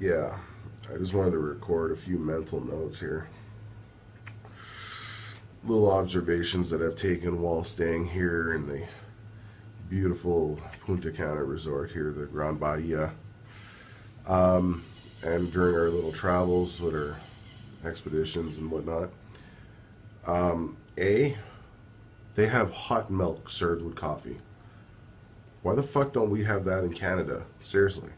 yeah, I just wanted to record a few mental notes here. Little observations that I've taken while staying here in the beautiful Punta Cana resort here, the Gran Bahia. Um, and during our little travels with our expeditions and whatnot. Um, A, they have hot milk served with coffee. Why the fuck don't we have that in Canada? Seriously.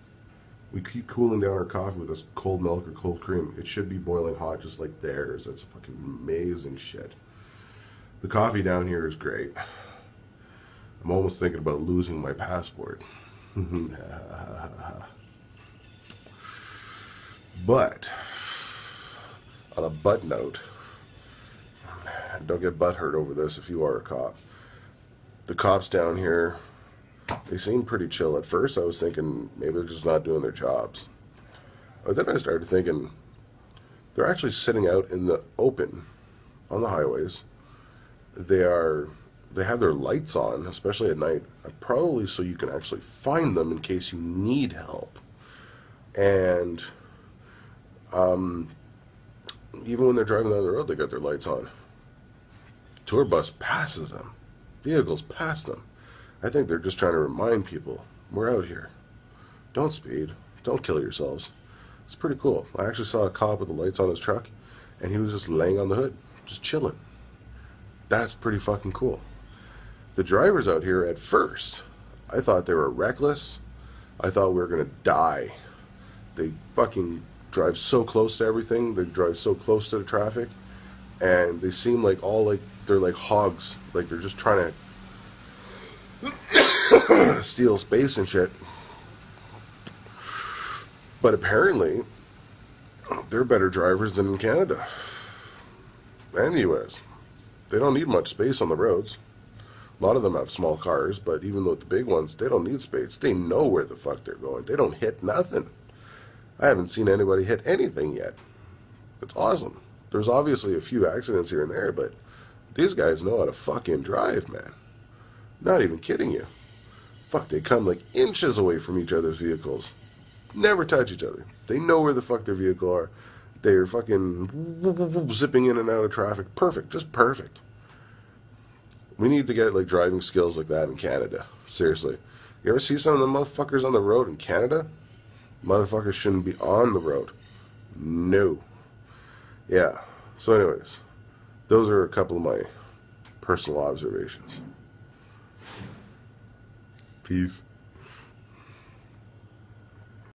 We keep cooling down our coffee with this cold milk or cold cream. It should be boiling hot just like theirs. That's fucking amazing shit. The coffee down here is great. I'm almost thinking about losing my passport. but, on a butt note, don't get butt hurt over this if you are a cop. The cops down here they seemed pretty chill at first. I was thinking maybe they're just not doing their jobs. But then I started thinking they're actually sitting out in the open on the highways. They are they have their lights on, especially at night, probably so you can actually find them in case you need help. And um, even when they're driving down the road, they got their lights on. Tour bus passes them. Vehicles pass them. I think they're just trying to remind people we're out here. Don't speed. Don't kill yourselves. It's pretty cool. I actually saw a cop with the lights on his truck, and he was just laying on the hood, just chilling. That's pretty fucking cool. The drivers out here, at first, I thought they were reckless. I thought we were going to die. They fucking drive so close to everything. They drive so close to the traffic. And they seem like all like, they're like hogs. Like they're just trying to steal space and shit. But apparently, they're better drivers than in Canada and the US. They don't need much space on the roads. A lot of them have small cars, but even with the big ones, they don't need space. They know where the fuck they're going. They don't hit nothing. I haven't seen anybody hit anything yet. It's awesome. There's obviously a few accidents here and there, but these guys know how to fucking drive, man. Not even kidding you. Fuck, they come like inches away from each other's vehicles. Never touch each other. They know where the fuck their vehicle are. They're fucking zipping in and out of traffic. Perfect. Just perfect. We need to get like driving skills like that in Canada. Seriously. You ever see some of the motherfuckers on the road in Canada? Motherfuckers shouldn't be on the road. No. Yeah. So anyways, those are a couple of my personal observations. Peace.